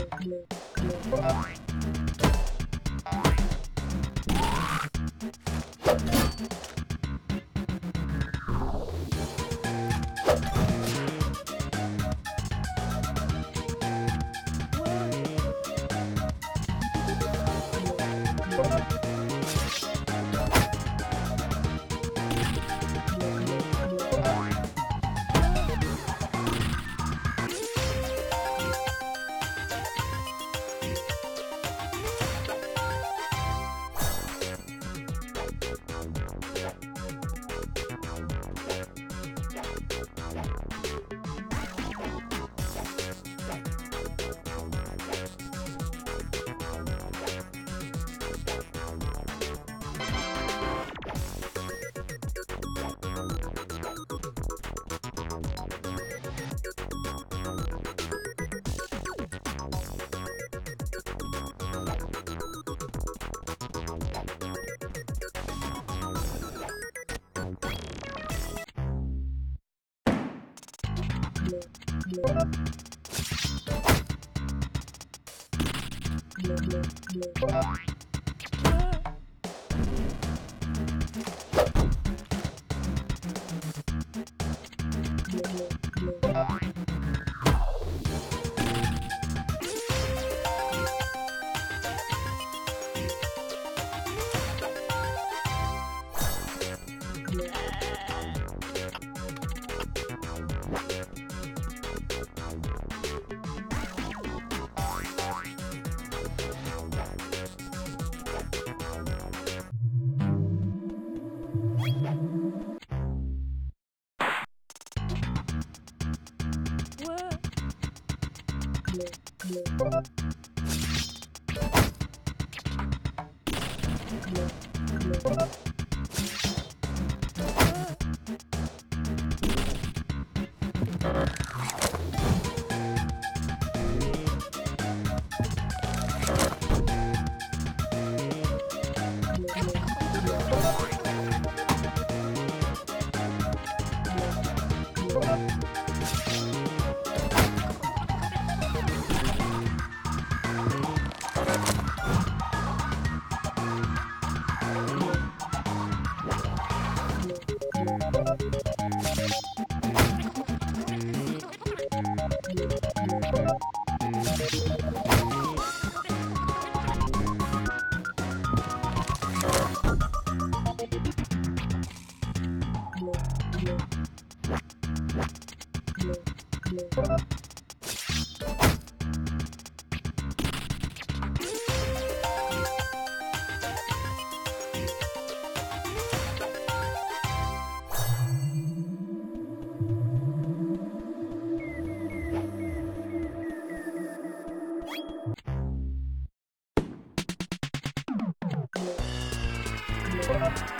Bye. Thank you. Thank you. Bye.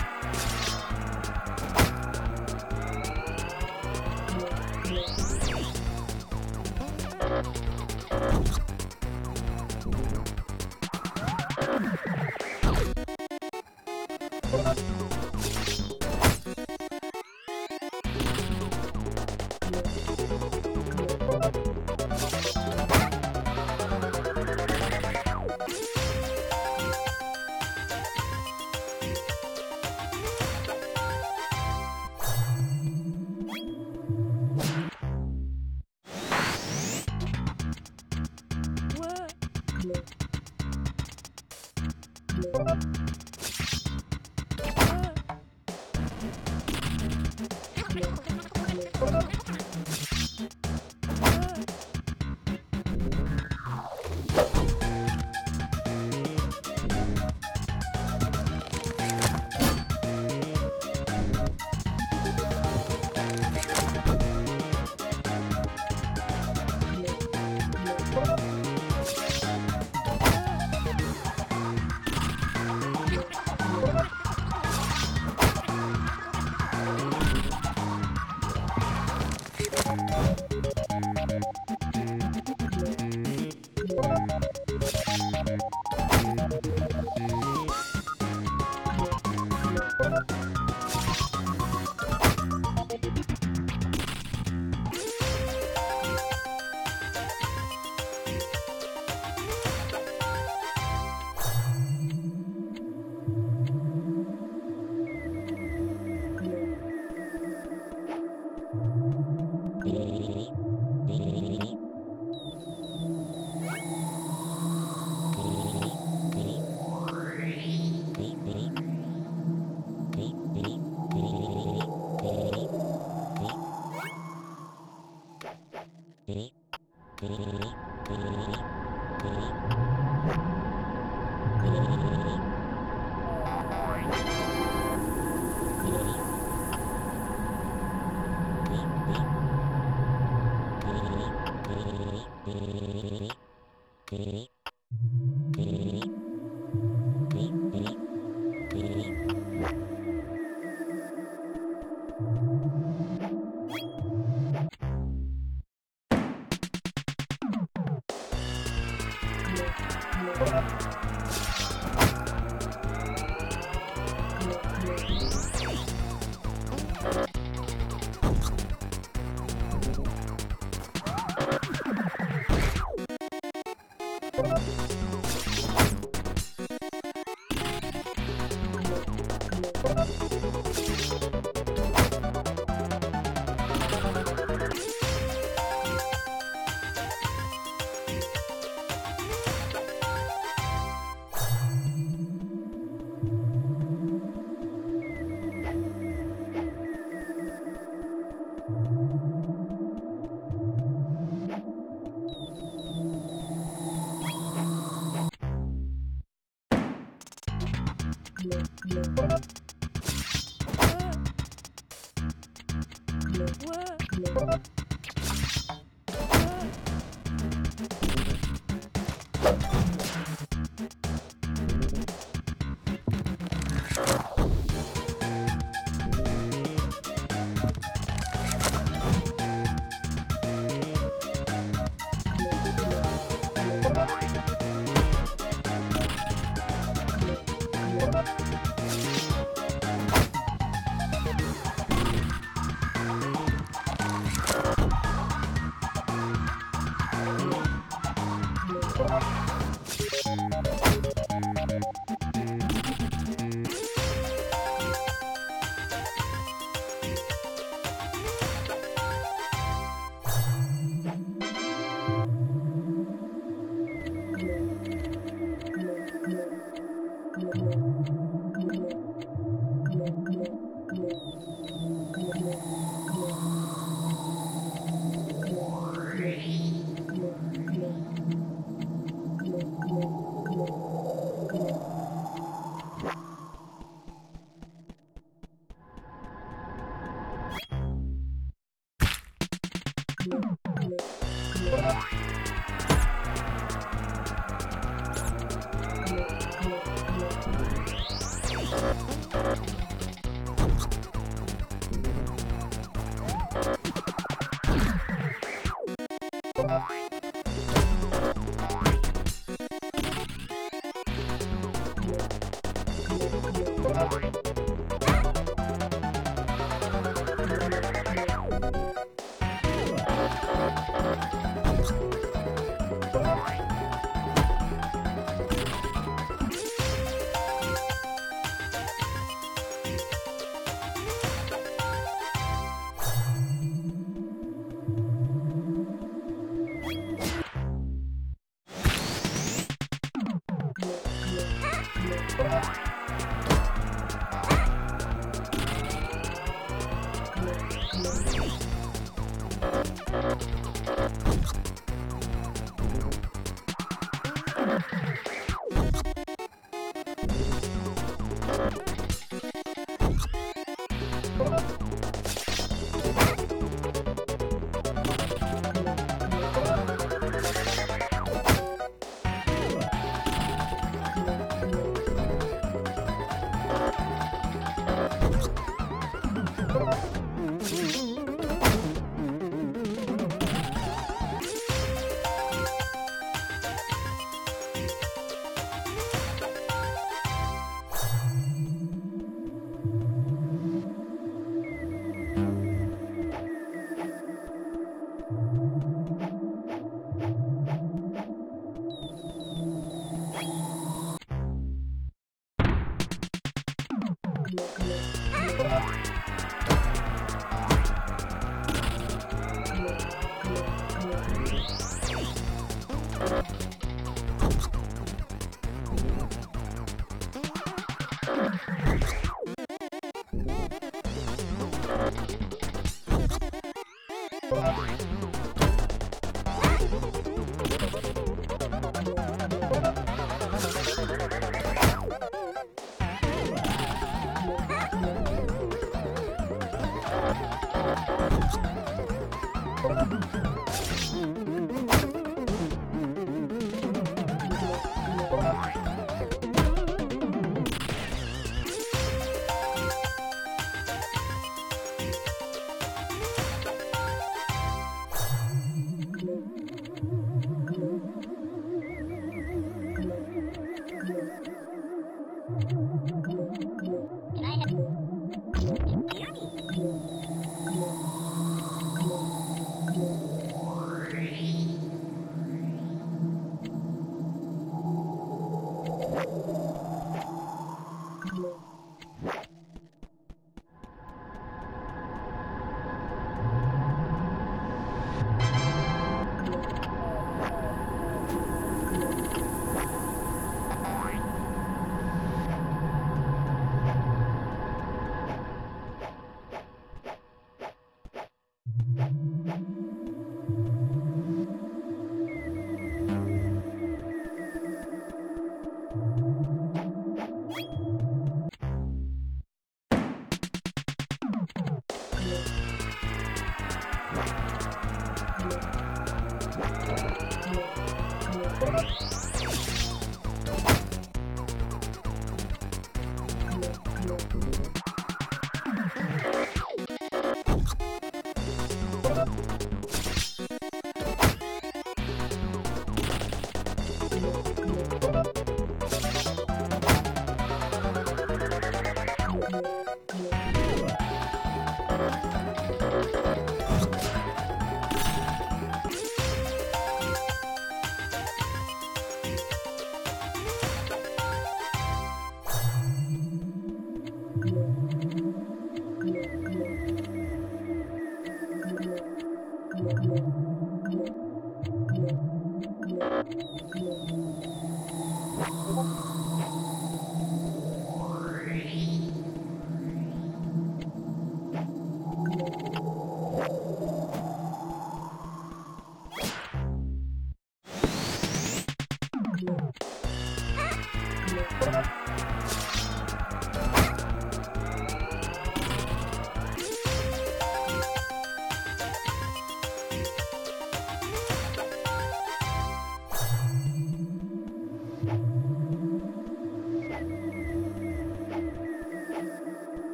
Thank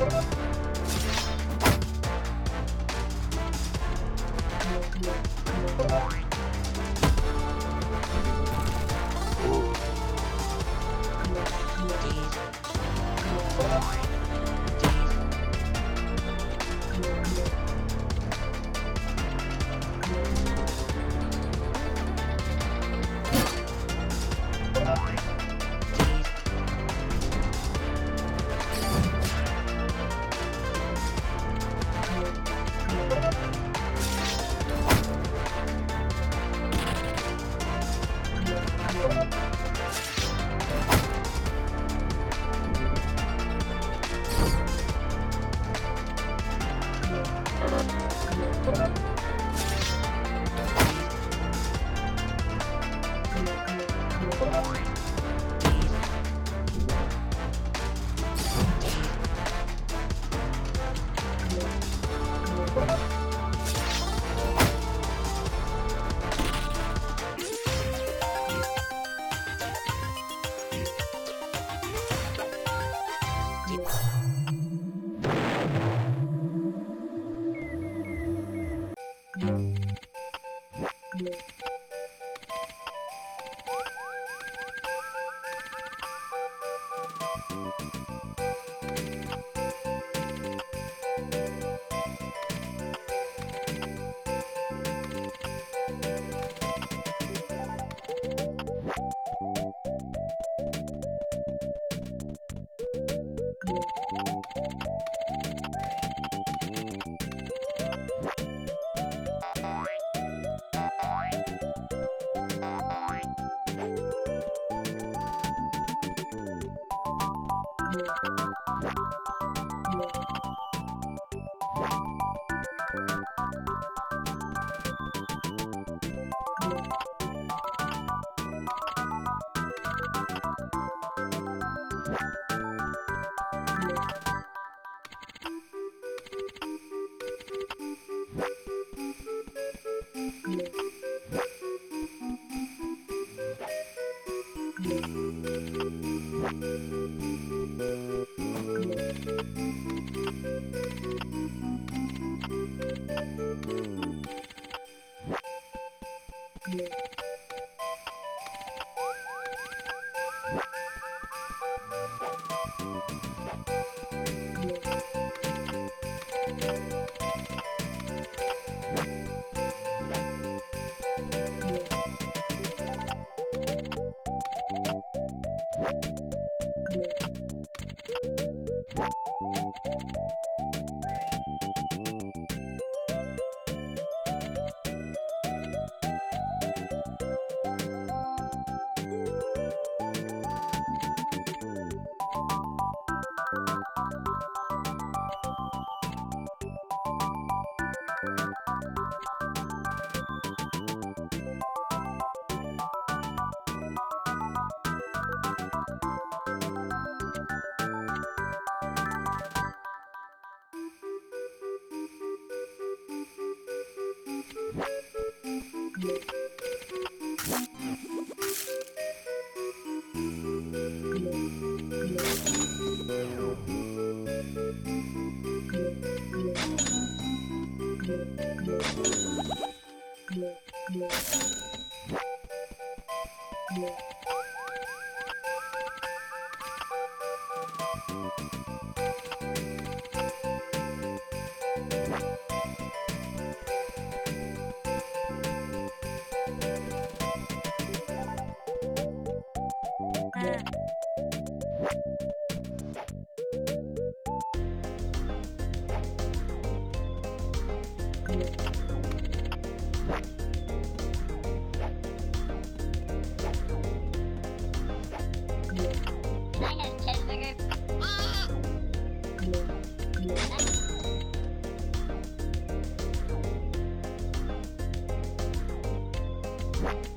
you. Yeah. I you